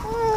Oh,